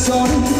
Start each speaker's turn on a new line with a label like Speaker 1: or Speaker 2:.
Speaker 1: sorry